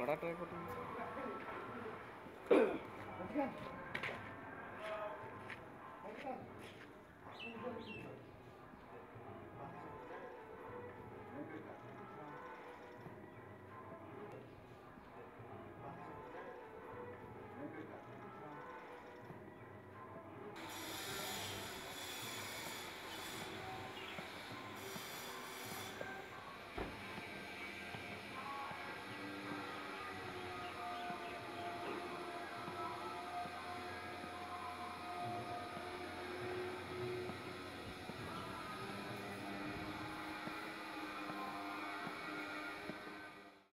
बड़ा ट्राईपोर्ट